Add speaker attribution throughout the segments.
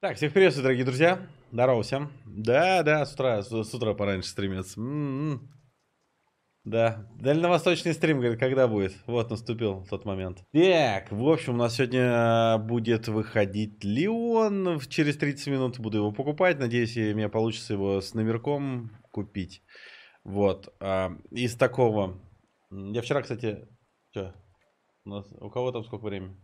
Speaker 1: Так, всех приветствую, дорогие друзья. Здорово всем. Да, да, с утра, с, с утра пораньше стримится. М-м-м. Да, дальневосточный стрим, говорит, когда будет? Вот, наступил тот момент. Так, в общем, у нас сегодня будет выходить Леон. Через 30 минут буду его покупать. Надеюсь, у меня получится его с номерком купить. Вот. А, из такого... Я вчера, кстати... Что? У, нас... у кого там сколько времени?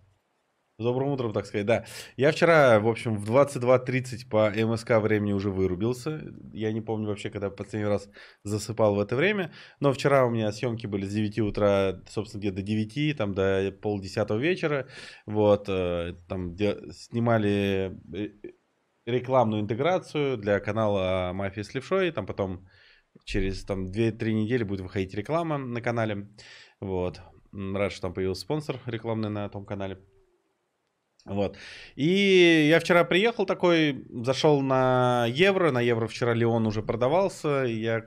Speaker 1: Добрым утром, так сказать, да. Я вчера, в общем, в 22.30 по МСК времени уже вырубился. Я не помню вообще, когда последний раз засыпал в это время. Но вчера у меня съемки были с 9 утра, собственно, где-то до 9, там до полдесятого вечера. Вот, э, там снимали э, рекламную интеграцию для канала Мафия с левшой. Там потом через там 2-3 недели будет выходить реклама на канале. Вот. Рад, что там появился спонсор рекламный на том канале. Вот. И я вчера приехал такой, зашел на евро, на евро вчера Леон уже продавался, я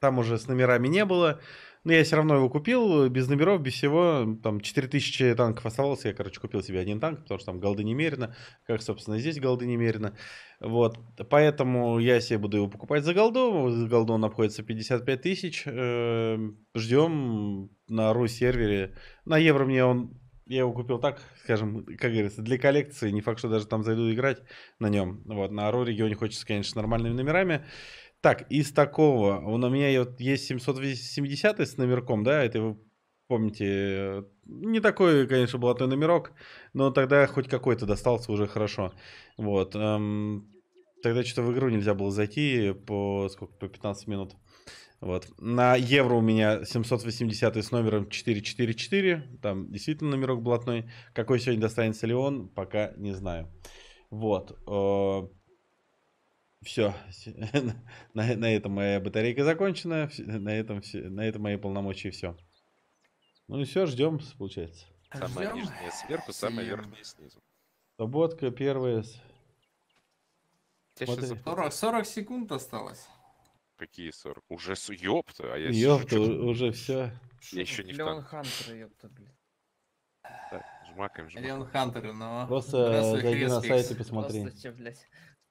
Speaker 1: там уже с номерами не было, но я все равно его купил, без номеров, без всего, там 4000 танков оставалось, я, короче, купил себе один танк, потому что там голды немерено, как, собственно, здесь голды немерено, вот, поэтому я себе буду его покупать за голду, за голду он обходится 55 тысяч, э, ждем на ру сервере, на евро мне он я его купил так, скажем, как говорится, для коллекции. Не факт, что даже там зайду играть на нем. Вот, на Ро регионе хочется, конечно, с нормальными номерами. Так, из такого, у меня есть 770 с номерком, да, это вы помните, не такой, конечно, блатной номерок, но тогда хоть какой-то достался уже хорошо. Вот, эм, тогда что-то в игру нельзя было зайти по сколько, по 15 минут. Вот. На евро у меня 780 с номером 444. Там действительно номерок блатной. Какой сегодня достанется ли он, пока не знаю. Вот. Все. на, на этом моя батарейка закончена. На этом, все, на этом мои полномочия все. Ну и все, ждем, получается.
Speaker 2: Самая ждем. нижняя сверху, самая верхняя снизу.
Speaker 1: Свободка первая.
Speaker 3: 40, 40 секунд осталось.
Speaker 2: Какие 40? Уже с... Ёпта, а я
Speaker 1: Ёпта, уже все.
Speaker 2: Я еще не
Speaker 3: Леон Хантер, ёпта, блин.
Speaker 2: Так, жмакаем, жмакаем.
Speaker 3: Леон Хантер, но...
Speaker 1: Просто зайди на сайт и посмотри.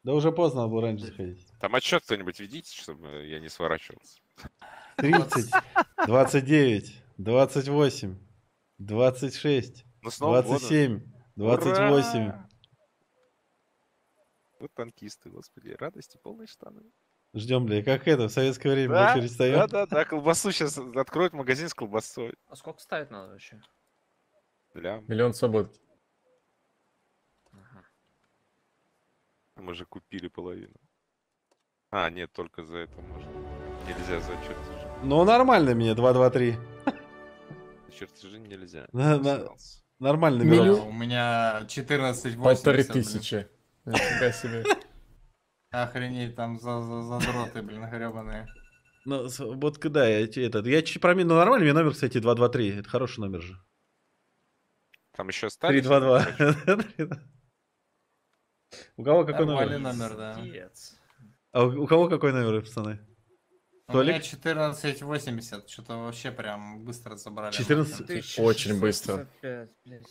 Speaker 1: Да уже поздно надо было раньше заходить.
Speaker 2: Там отчет кто-нибудь видите, чтобы я не сворачивался?
Speaker 1: 30, 29, 28, 26, ну, 27, 28. Ура!
Speaker 2: Вот танкисты, господи, радости полные штаны.
Speaker 1: Ждем, бля, как это, в советское время да? очередь.
Speaker 2: Да, да, да, колбасу сейчас откроют магазин с колбасой.
Speaker 3: А сколько ставить надо вообще?
Speaker 2: Для.
Speaker 4: Миллион свобод.
Speaker 2: Ага. Мы же купили половину. А, нет, только за это можно. Нельзя за чертежи.
Speaker 1: Ну, нормально мне, 2-2-3.
Speaker 2: Чертежи нельзя.
Speaker 1: На, на, нормально.
Speaker 3: Миллион. У меня 14
Speaker 4: Полторы тысячи. Нифига себе.
Speaker 3: Охренеть, там за, за, задроты, блин, гребаные.
Speaker 1: Ну, вот когда я этот. Я чуть про ну, нормальный, у меня номер, кстати, 223. Это хороший номер же.
Speaker 2: Там еще стали?
Speaker 1: 322. У кого какой номер?
Speaker 3: номер, да.
Speaker 1: А у, кого какой номер, пацаны?
Speaker 3: У меня 1480, что-то вообще прям быстро забрали.
Speaker 4: 14? Очень быстро.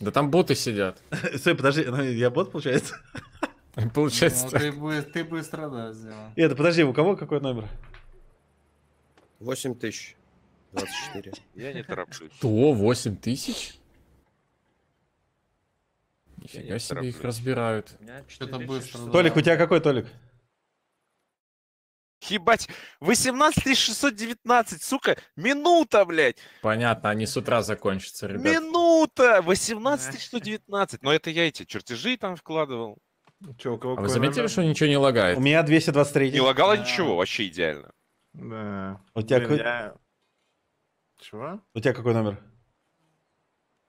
Speaker 4: Да там боты сидят.
Speaker 1: Стой, подожди, ну, я бот, получается?
Speaker 4: Получается. Ну,
Speaker 3: ты, бы, ты быстро, да, сделал.
Speaker 1: Это, подожди, у кого какой номер?
Speaker 5: 8 тысяч. 24.
Speaker 2: Я не тороплюсь.
Speaker 4: Что, 8 тысяч? Нифига себе их разбирают.
Speaker 3: Что-то быстро.
Speaker 1: Толик, у тебя какой, Толик?
Speaker 2: Ебать, 18 619, сука, минута, блядь.
Speaker 4: Понятно, они с утра закончатся, ребят.
Speaker 2: Минута, 18 119. Но это я эти чертежи там вкладывал.
Speaker 4: Че, у кого а вы заметили, номер? что ничего не лагает?
Speaker 1: У меня 223.
Speaker 2: Не лагало да. ничего, вообще идеально.
Speaker 5: Да.
Speaker 1: У тебя какой... Я...
Speaker 5: Чего?
Speaker 1: У тебя какой номер?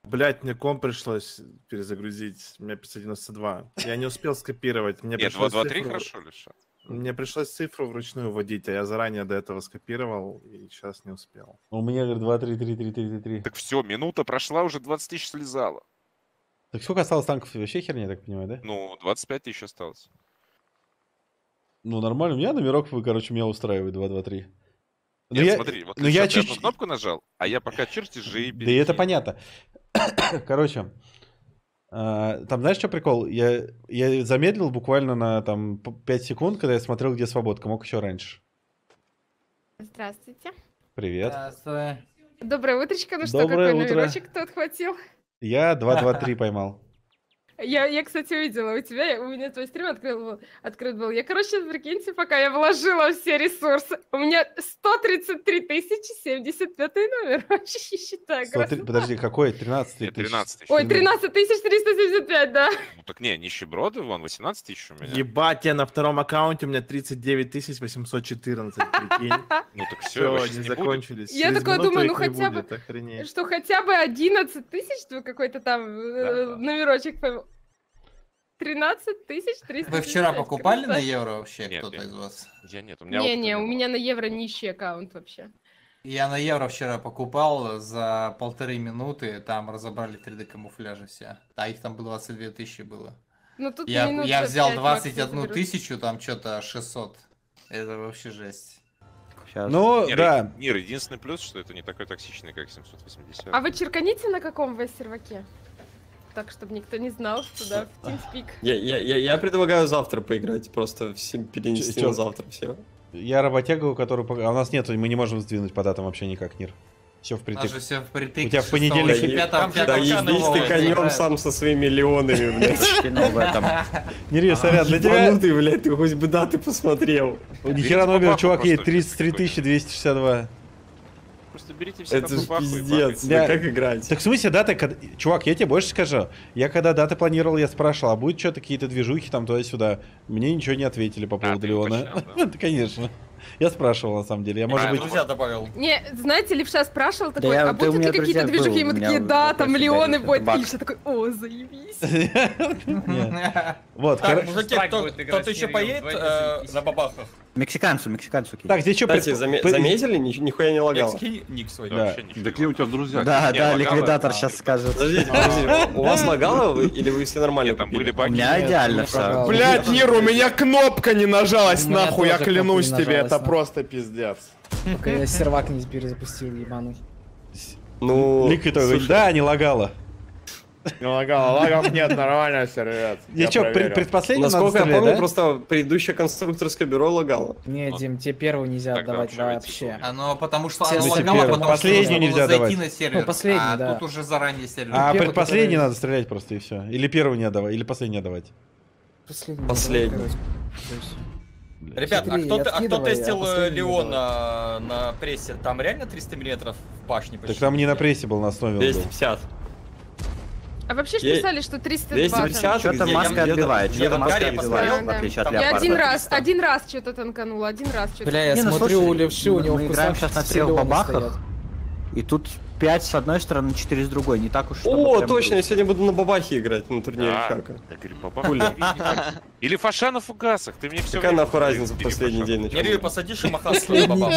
Speaker 5: Блять, мне ком пришлось перезагрузить. У меня 592. Я не успел скопировать. Мне
Speaker 2: Нет, 223 цифру... хорошо лишь.
Speaker 5: Мне пришлось цифру вручную вводить, а я заранее до этого скопировал и сейчас не успел.
Speaker 1: У меня, говорит, 2, 3, 3, 3, 3, 3, 3.
Speaker 2: Так все, минута прошла, уже 20 тысяч слезало.
Speaker 1: Так сколько осталось танков? Вообще херня, я так понимаю, да?
Speaker 2: Ну, 25 тысяч осталось.
Speaker 1: Ну, нормально. У меня номерок, вы, короче, меня устраивает 223.
Speaker 2: Нет, ну, я, смотри, вот ну, я чуть... кнопку нажал, а я пока чертежи
Speaker 1: Да и это понятно. Короче, А, там знаешь, что прикол? Я, я замедлил буквально на там 5 секунд, когда я смотрел, где свободка. Мог еще раньше.
Speaker 6: Здравствуйте.
Speaker 1: Привет.
Speaker 3: Здравствуй.
Speaker 6: Доброе утречко. Ну что,
Speaker 1: Доброе
Speaker 6: какой
Speaker 1: утро.
Speaker 6: номерочек кто отхватил?
Speaker 1: Я 223 поймал.
Speaker 6: Я, я, кстати, увидела у тебя, у меня твой стрим открыл, был- открыт был. Я, короче, прикиньте, пока я вложила все ресурсы, у меня 133 тысячи 75 номер. Вообще считаю.
Speaker 1: Смотри, подожди, какой? 13
Speaker 2: Нет,
Speaker 1: тысяч?
Speaker 2: 13 тысяч.
Speaker 6: Ой, 13 тысяч 375, да.
Speaker 2: Ну так не, нищеброды, вон, 18 тысяч у меня.
Speaker 5: Ебать, я на втором аккаунте у меня 39 814, прикинь.
Speaker 2: Ну так все,
Speaker 5: Все, не закончились.
Speaker 6: Я такое думаю, ну хотя бы-. Что хотя бы 11 тысяч, ну, какой-то там э, номерочек. 13 тысяч 375.
Speaker 3: Вы вчера покупали на евро вообще кто-то из вас?
Speaker 2: Я нет, у меня опыта
Speaker 6: Не-не, у меня на евро нищий аккаунт вообще.
Speaker 3: Я на евро вчера покупал за полторы минуты, там разобрали 3D камуфляжи все. А их там было 22 тысячи было.
Speaker 6: Ну тут
Speaker 3: Я, я взял
Speaker 6: пять максимум
Speaker 3: 21
Speaker 6: заберут.
Speaker 3: тысячу, там что-то 600. Это вообще жесть.
Speaker 1: Ну,
Speaker 2: Нир,
Speaker 1: да.
Speaker 2: Нир, единственный плюс, что это не такой токсичный, как 780.
Speaker 6: А вы черканите на каком вы серваке? Так, чтобы никто не знал, что да, в TeamSpeak.
Speaker 7: Я, я, я, я предлагаю завтра поиграть, просто всем перенести
Speaker 1: Чё-
Speaker 7: на завтра все.
Speaker 1: Я работяга, у которого... пока- А у нас нет, мы не можем сдвинуть по датам вообще никак, Нир. Все впритык.
Speaker 3: же все впритык.
Speaker 1: У тебя в понедельник-
Speaker 3: 6 пятого-
Speaker 7: Да,
Speaker 3: пятого
Speaker 7: ездись
Speaker 3: числа
Speaker 7: ты
Speaker 3: вот
Speaker 7: конем сам со своими леонами, блядь.
Speaker 8: в этом.
Speaker 1: Нир, сорян, для тебя...
Speaker 7: Ебанутый, блядь, ты хоть бы даты посмотрел.
Speaker 1: Ни хера номер, чувак, едет
Speaker 2: просто
Speaker 1: 33 262.
Speaker 2: Просто берите все
Speaker 7: Это
Speaker 2: на
Speaker 7: ж
Speaker 2: бабаху и
Speaker 7: пиздец.
Speaker 1: Да.
Speaker 7: да как играть?
Speaker 1: Так в смысле даты, когда- чувак, я тебе больше скажу. Я когда даты планировал, я спрашивал, а будет что-то какие-то движухи там туда-сюда. Мне ничего не ответили по
Speaker 2: А,
Speaker 1: поводу
Speaker 2: ты
Speaker 1: Леона.
Speaker 2: да?
Speaker 1: Да, конечно. Я спрашивал, на самом деле. Я, может
Speaker 2: А,
Speaker 1: быть...
Speaker 3: Друзья добавил.
Speaker 6: Не, знаете, Левша спрашивал такой,
Speaker 8: я-
Speaker 6: а
Speaker 8: ты у
Speaker 6: будут ли какие-то движухи?
Speaker 8: меня
Speaker 6: такие, да, там Леоны
Speaker 8: это
Speaker 6: будет. И Левша такой, о, заебись.
Speaker 1: Вот,
Speaker 9: мужики, кто, кто-то еще поедет э, на бабахах?
Speaker 8: Мексиканцу, мексиканцу кинь.
Speaker 1: Так, здесь что...
Speaker 7: Кстати, заме- заметили? Ни- Нихуя не.
Speaker 9: Скинь ник свой.
Speaker 2: Да,
Speaker 1: Да.
Speaker 10: какие у тебя друзья?
Speaker 8: Да,
Speaker 2: Не,
Speaker 8: да,
Speaker 2: лагало.
Speaker 8: ликвидатор
Speaker 3: А.
Speaker 8: сейчас скажет.
Speaker 7: Подождите, подождите, у вас лагало вы- или вы все нормально
Speaker 2: там были
Speaker 8: У меня идеально все.
Speaker 5: Блять, Нир, у меня кнопка не нажалась, нахуй, я клянусь тебе, это просто пиздец.
Speaker 11: Пока я сервак не перезапустил, ебаный.
Speaker 7: Ну,
Speaker 1: Лик и то говорит,
Speaker 7: слушай,
Speaker 1: да, не лагало.
Speaker 5: Не лагало, лагов нет, нормально все, ребят.
Speaker 1: Я что, предпоследний
Speaker 7: Насколько я помню,
Speaker 1: да?
Speaker 7: просто предыдущее конструкторское бюро лагало.
Speaker 11: Не. Дим, тебе первую нельзя
Speaker 2: Тогда
Speaker 11: отдавать
Speaker 2: давайте
Speaker 11: вообще.
Speaker 3: Оно потому что оно лагало, потому что
Speaker 1: Последнюю
Speaker 3: нужно было
Speaker 1: нельзя
Speaker 3: зайти
Speaker 1: давать.
Speaker 3: на сервер.
Speaker 11: Ну, последний,
Speaker 3: а
Speaker 11: да.
Speaker 3: тут уже заранее сервер.
Speaker 1: А
Speaker 11: первый,
Speaker 1: предпоследний
Speaker 11: который-
Speaker 1: надо стрелять просто и все. Или первый не отдавать, или последний отдавать.
Speaker 11: Последний.
Speaker 7: Последний.
Speaker 11: Короче. То есть.
Speaker 9: Ребят, а кто, а кто
Speaker 11: откидывай, а
Speaker 9: тестил э, Леона на прессе? Там реально 300 миллиметров в башне?
Speaker 1: Так там не на прессе был, на основе он был.
Speaker 7: 250.
Speaker 6: А вообще же писали, что 302
Speaker 7: 250
Speaker 6: там.
Speaker 8: Что-то
Speaker 7: где-
Speaker 8: маска отбивает, что-то маска отбивает, в отличие от
Speaker 6: Я один раз,
Speaker 9: 300.
Speaker 6: один раз что-то танканула, один раз что-то.
Speaker 11: Бля, я
Speaker 8: Не, ну,
Speaker 11: смотрю,
Speaker 8: слушай,
Speaker 11: у левши, у
Speaker 8: мы-
Speaker 11: него
Speaker 8: мы играем щас на трех бабахах.
Speaker 11: стоят.
Speaker 8: И тут 5 с одной стороны, 4 с другой. Не так уж
Speaker 7: О,
Speaker 8: прям
Speaker 7: точно, я сегодня буду на бабахе играть на турнире
Speaker 2: Да. Я говорю, бабах, никак. Или Фаша на фугасах, ты мне все
Speaker 7: Какая нахуй разница в последний день начала?
Speaker 9: Риви, посадишь и махал свой бабах.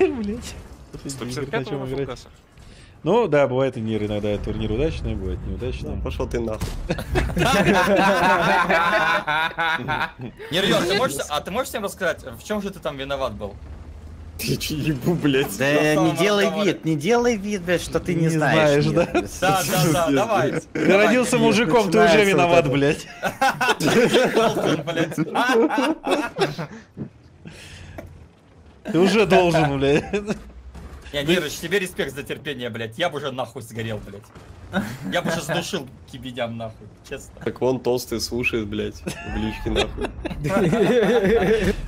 Speaker 1: Блять.
Speaker 2: 155 на фугасах.
Speaker 1: Ну да, бывает и нир, иногда турнир удачный, бывает неудачный.
Speaker 7: Пошел ты нахуй.
Speaker 9: Не, Риор, ты можешь, а ты можешь всем рассказать, в чем же ты там виноват был?
Speaker 7: Ты че ебу, блядь?
Speaker 8: Да не делай вид, не делай вид, блядь, что ты не
Speaker 1: Не
Speaker 8: знаешь.
Speaker 9: Да, да, да, давай.
Speaker 1: Ты родился мужиком, ты уже виноват,
Speaker 9: блядь.
Speaker 1: Ты уже должен, блядь.
Speaker 9: Не, Нирыч, тебе респект за терпение, блядь. Я бы уже нахуй сгорел, блядь. Я бы уже сдушил кибидям нахуй, честно.
Speaker 7: Так вон толстый слушает, блядь, в личке нахуй.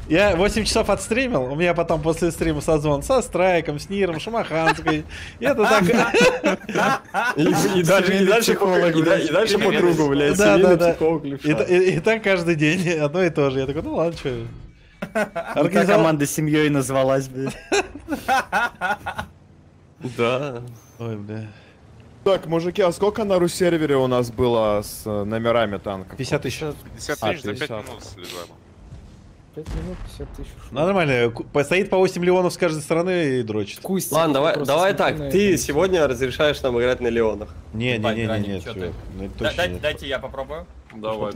Speaker 1: Я 8 часов отстримил, у меня потом после стрима созвон со Страйком, с Ниром, Шамаханской. И это так...
Speaker 7: И, дальше, по- и, да- и дальше по кругу, блядь.
Speaker 1: Да, да, да.
Speaker 7: психолог
Speaker 1: И, так каждый день одно и то же. Я такой, ну ладно, что.
Speaker 8: Та команда семьей называлась, блядь.
Speaker 7: Да.
Speaker 1: Ой, бля.
Speaker 5: Так, мужики, а сколько на ру-сервере у нас было с э, номерами танков?
Speaker 1: 50 тысяч.
Speaker 2: 50
Speaker 5: А,
Speaker 2: тысяч за 5
Speaker 5: 50.
Speaker 2: минут слезаем.
Speaker 11: 5 минут, 50 тысяч.
Speaker 1: Ну, Нормально, постоит по 8 леонов с каждой стороны и дрочит.
Speaker 11: Кусть.
Speaker 7: Ладно, давай, давай так, ты
Speaker 11: это.
Speaker 7: сегодня разрешаешь нам играть на Леонах.
Speaker 1: Не, не, не, не? Ну, точно
Speaker 9: дайте-
Speaker 1: нет.
Speaker 9: Дайте я попробую.
Speaker 7: Давай.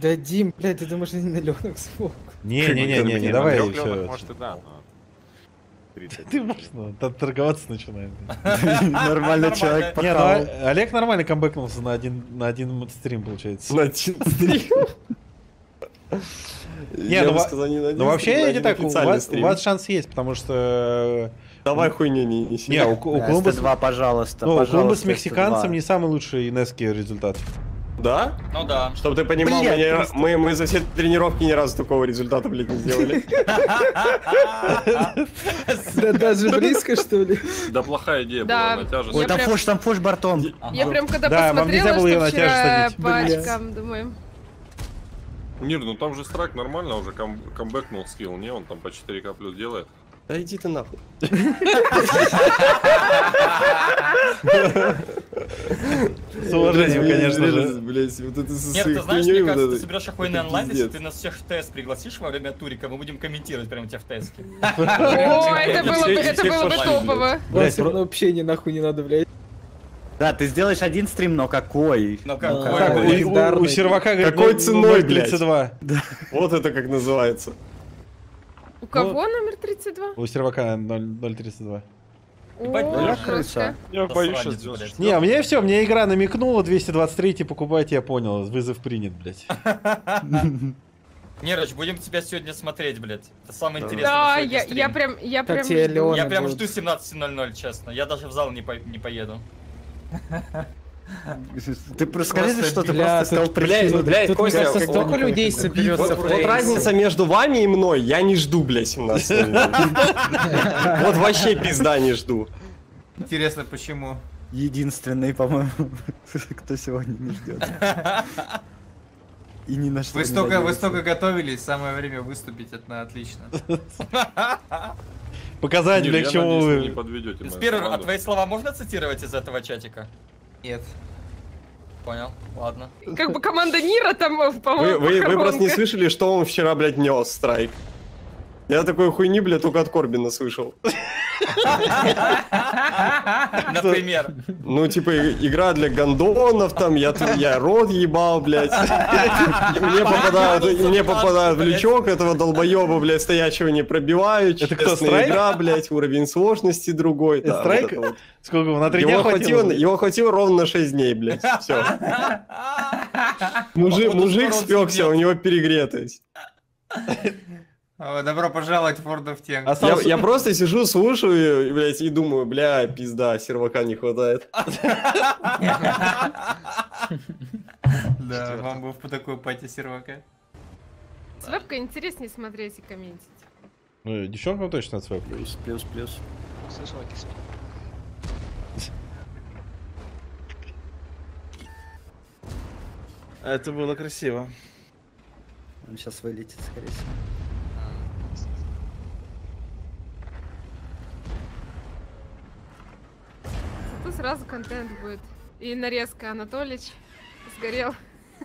Speaker 11: Да, Дим, блядь, ты думаешь, они на Ленок смог?
Speaker 1: Не, не, не, не, не, давай
Speaker 2: может и да, но...
Speaker 5: 30.
Speaker 1: Ты можешь ну, торговаться начинаем.
Speaker 8: Нормальный человек
Speaker 1: Не, ну, Олег нормально камбэкнулся на один, на один стрим, получается.
Speaker 7: На один стрим.
Speaker 1: Не,
Speaker 7: Я
Speaker 1: ну,
Speaker 7: сказал, не на один
Speaker 1: Ну вообще,
Speaker 7: один
Speaker 1: так, у вас, у вас шанс есть, потому что...
Speaker 7: Давай хуйню не неси.
Speaker 1: Не, у, у Колумбус...
Speaker 8: СТ2, пожалуйста,
Speaker 1: Ну, у Колумбус
Speaker 8: пожалуйста,
Speaker 1: с мексиканцем
Speaker 8: СТ2.
Speaker 1: не самый лучший инесский результат.
Speaker 7: Да?
Speaker 9: Ну да.
Speaker 7: Чтобы ты понимал,
Speaker 8: Блядь,
Speaker 7: мы, не-
Speaker 8: просто-
Speaker 7: мы, мы за все тренировки ни разу такого результата, блядь, не сделали.
Speaker 11: Да даже близко, что ли?
Speaker 10: Да плохая идея была на тяжесть.
Speaker 8: Ой, там фош, там фош бортом.
Speaker 6: Я прям когда
Speaker 1: Да, вам нельзя
Speaker 6: посмотрела, что
Speaker 1: на тяжесть
Speaker 6: вчера по очкам, думаю.
Speaker 10: Нир, ну там же страйк нормально уже кам- камбэкнул скилл, не? Он там по 4к плюс делает.
Speaker 7: Да иди ты нахуй.
Speaker 1: С уважением, конечно же.
Speaker 7: Блядь, вот это со
Speaker 9: Нет, ты знаешь, мне кажется, ты соберешь охуенный онлайн, если ты нас всех в ТС пригласишь во время турика, мы будем комментировать прямо тебя в ТСке.
Speaker 6: О, это было бы, это
Speaker 7: все
Speaker 6: было бы
Speaker 7: пошли,
Speaker 6: топово.
Speaker 1: Блядь,
Speaker 11: все равно общения нахуй не надо, блядь.
Speaker 8: Да, ты сделаешь один стрим, но какой?
Speaker 9: Ну
Speaker 11: А,
Speaker 9: какой,
Speaker 1: у,
Speaker 9: блядь.
Speaker 1: у- у сервака говорит,
Speaker 7: Какой
Speaker 1: ну,
Speaker 7: ценой,
Speaker 1: 0.32.
Speaker 7: Вот это как называется.
Speaker 6: У кого номер 32?
Speaker 1: У сервака 0 0.32.
Speaker 6: Жестко.
Speaker 8: крыса.
Speaker 10: Я
Speaker 9: боюсь сейчас сделать.
Speaker 1: Не, мне все, мне игра намекнула, 223 покупайте, я понял, вызов принят, блядь.
Speaker 9: Нероч, будем тебя сегодня смотреть, блядь. Это самый
Speaker 10: Да.
Speaker 9: интересный
Speaker 6: Да, я, я прям, я прям жду.
Speaker 9: Я прям жду 17.00, честно. Я даже в зал не, по- не поеду.
Speaker 8: Ты просто скажи,
Speaker 3: Просто,
Speaker 8: что ты просто стал причиной.
Speaker 7: блядь, Костя,
Speaker 11: столько людей соберется.
Speaker 7: Вот, разница между вами и мной, я не жду, блядь, 17 Вот вообще пизда не жду.
Speaker 3: Интересно, почему?
Speaker 8: Единственный, по-моему, кто сегодня не ждет. И ни на что
Speaker 3: Вы
Speaker 8: не
Speaker 3: столько, вы столько готовились, самое время выступить, это на отлично.
Speaker 1: Показать,
Speaker 10: Нир,
Speaker 1: бля,
Speaker 10: я
Speaker 1: к чему
Speaker 10: надеюсь, вы не мою
Speaker 9: Спирер, а твои слова можно цитировать из этого чатика?
Speaker 3: Нет.
Speaker 9: Понял, ладно.
Speaker 6: Как бы команда Нира там,
Speaker 7: Вы,
Speaker 6: по-моему,
Speaker 7: вы, вы просто не слышали, что он вчера, блядь, нес страйк. Я такой хуйни, блядь, только от Корбина слышал.
Speaker 9: Например.
Speaker 7: Ну, типа, игра для гондонов, там, я, я рот ебал, блядь. Мне попадают, мне попадают в лючок этого долбоеба, блядь, стоячего не пробиваю.
Speaker 1: Это кто, страйк?
Speaker 7: игра, блядь, уровень сложности другой.
Speaker 1: Это страйк? Сколько на три дня
Speaker 7: Его
Speaker 1: хватило?
Speaker 7: его хватило ровно на 6 дней, блядь. Все. Мужик, спекся, у него перегретость.
Speaker 3: О, Добро пожаловать в World of Tanks.
Speaker 7: Я,
Speaker 1: Осталось-
Speaker 7: я просто сижу, слушаю, и, блядь, и думаю, бля, пизда, сервака не хватает.
Speaker 3: Да, вам бы в такой пати сервака.
Speaker 6: С вебкой интереснее смотреть и комментить.
Speaker 1: Ну, девчонкам точно свой.
Speaker 7: Плюс, плюс, плюс.
Speaker 5: Это было красиво.
Speaker 8: Он сейчас вылетит, скорее всего.
Speaker 6: Сразу контент будет. И нарезка Анатолич сгорел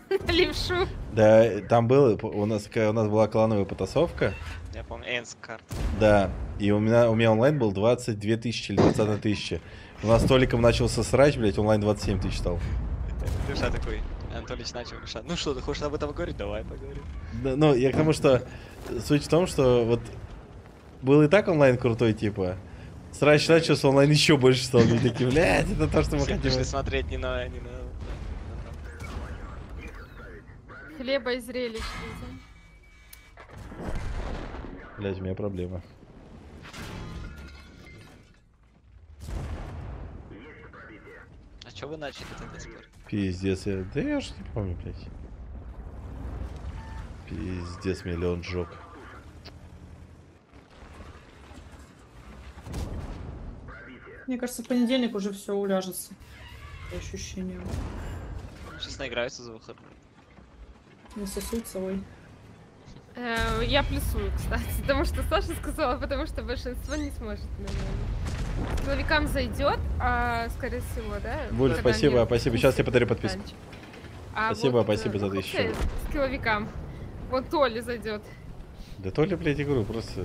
Speaker 6: на левшу.
Speaker 1: Да, там был, у нас, у нас была клановая потасовка.
Speaker 12: Я помню, Энс карт.
Speaker 1: Да, и у меня, у меня онлайн был 22 тысячи или 21 тысяча. У нас Толиком начался срач, блядь, онлайн 27 тысяч стал.
Speaker 12: Леша такой, Анатолич начал решать. Ну что, ты хочешь об этом говорить? Давай поговорим.
Speaker 1: Да, ну, я к тому, что суть в том, что вот был и так онлайн крутой, типа. Срач начался, онлайн еще больше стал. Люди такие, блядь, это то, что мы
Speaker 12: Все
Speaker 1: хотим.
Speaker 12: смотреть не на... Не на...
Speaker 6: Хлеба и зрелищ.
Speaker 1: Блядь, у меня проблема.
Speaker 12: А что вы начали тогда спор?
Speaker 1: Пиздец, я... Да я ж не помню, блядь. Пиздец, миллион жёг.
Speaker 13: Мне кажется, в понедельник уже все уляжется. По ощущениям.
Speaker 12: Сейчас наиграются за выходные.
Speaker 13: Не сосутся, ой.
Speaker 6: Э, Я плюсую, кстати, потому что Саша сказала, потому что большинство не сможет, наверное. К Новикам зайдет, а скорее всего, да?
Speaker 1: Буль, спасибо,
Speaker 6: они
Speaker 1: спасибо. Сейчас я подарю подписку.
Speaker 6: А
Speaker 1: Спасибо,
Speaker 6: вот,
Speaker 1: спасибо
Speaker 6: э,
Speaker 1: за
Speaker 6: ну,
Speaker 1: тысячу.
Speaker 6: С киловикам. Вот Толя зайдет.
Speaker 1: Да то ли, блядь, игру, просто...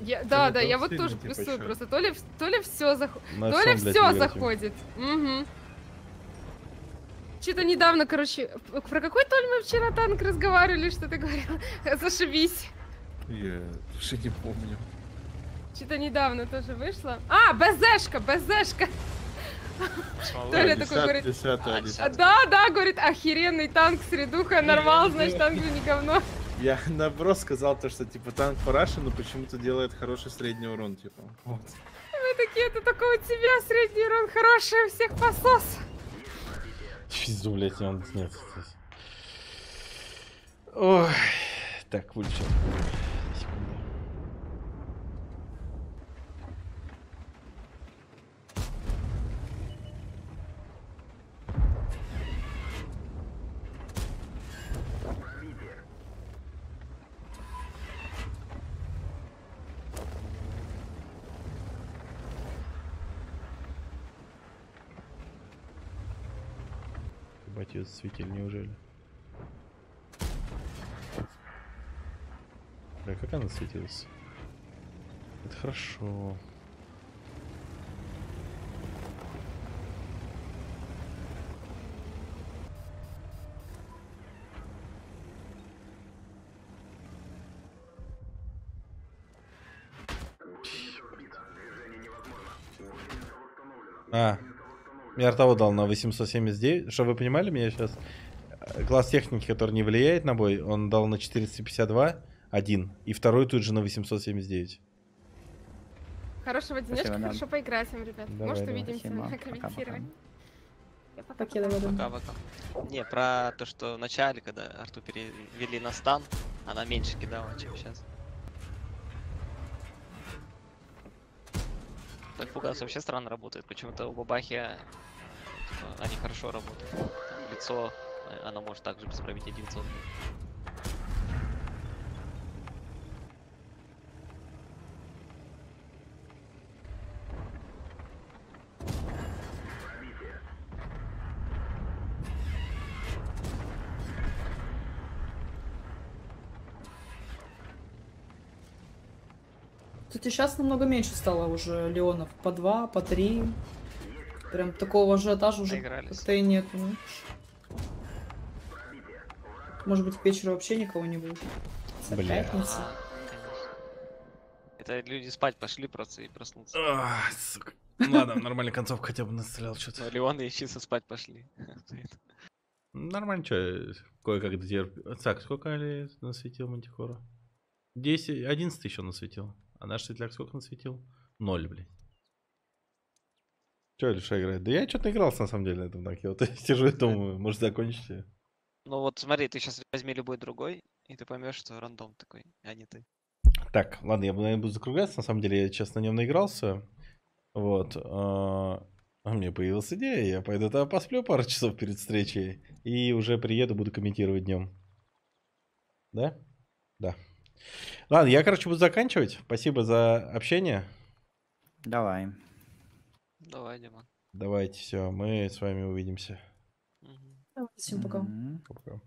Speaker 6: Я, да, да, я вот тоже
Speaker 1: типа,
Speaker 6: плюсую просто. Толя, вс- Толя все заходит.
Speaker 1: На
Speaker 6: Толя
Speaker 1: всём, блядь,
Speaker 6: все заходит. Угу. Что-то недавно, короче, про какой Толь мы вчера танк разговаривали, что ты говорил? Зашибись.
Speaker 5: Я уже не помню.
Speaker 6: Что-то недавно тоже вышло. А, БЗшка, БЗшка. Толя такой говорит, «А, да, да, говорит, охеренный танк с редухой, нарвал, значит, танк же не говно.
Speaker 5: Я наоборот сказал то, что типа танк параши, но почему-то делает хороший средний урон, типа. Вот.
Speaker 6: Мы такие, это только у тебя средний урон хороший, у всех посос.
Speaker 1: Пизду, блядь, он нет. здесь. Ой. Так, вылечил. Ебать, ее засветили, неужели? Бля, как она светилась? Это хорошо. А, я того дал на 879. Что вы понимали меня сейчас? Класс техники, который не влияет на бой, он дал на 452 один. И второй тут же на 879.
Speaker 6: Хорошего денечка,
Speaker 8: Спасибо,
Speaker 6: хорошо
Speaker 8: Нам.
Speaker 6: поиграем, ребят.
Speaker 1: Давай,
Speaker 6: Может,
Speaker 1: давай.
Speaker 6: увидимся
Speaker 8: Спасибо.
Speaker 6: на комментировании.
Speaker 13: Покедова, да.
Speaker 12: Пока-пока. Не, про то, что в начале, когда Арту перевели на стан, она меньше кидала, чем сейчас. Так фугас вообще странно работает. Почему-то у Бабахи они хорошо работают. Лицо, э, она может также без пробития 900.
Speaker 13: Кстати, сейчас намного меньше стало уже Леонов. По два, по три. Прям такого ажиотажа уже как-то и нет. ну. Может быть, к вечеру вообще никого не будет.
Speaker 1: Бля.
Speaker 13: Пятница.
Speaker 12: Это люди спать пошли просто и проснутся.
Speaker 1: Ах, сука. Ладно, нормальная концовка хотя бы настрелял
Speaker 12: Но
Speaker 1: что-то.
Speaker 12: Леон и чисто спать пошли.
Speaker 1: Нормально, что кое-как дотерпел. Так, сколько ли насветил Мантикора? 10, 11 еще насветил. А наш светляк сколько насветил? Ноль, блин. Че, Илюша играет? Да я что-то игрался, на самом деле, на этом танке. Вот сижу и думаю, может закончите?
Speaker 12: Ну вот смотри, ты сейчас возьми любой другой, и ты поймешь, что рандом такой, а не ты.
Speaker 1: Так, ладно, я, наверное, буду закругляться. На самом деле, я сейчас на нем наигрался. Вот. а, А мне появилась идея. Я пойду тогда посплю пару часов перед встречей. И уже приеду, буду комментировать днем. Да? Да. Ладно, я, короче, буду заканчивать. Спасибо за общение.
Speaker 8: Давай.
Speaker 12: Давай, Димон.
Speaker 1: Давайте, все, мы с вами увидимся.
Speaker 13: Всем пока.
Speaker 1: Пока.